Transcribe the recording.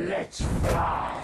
Let's fly!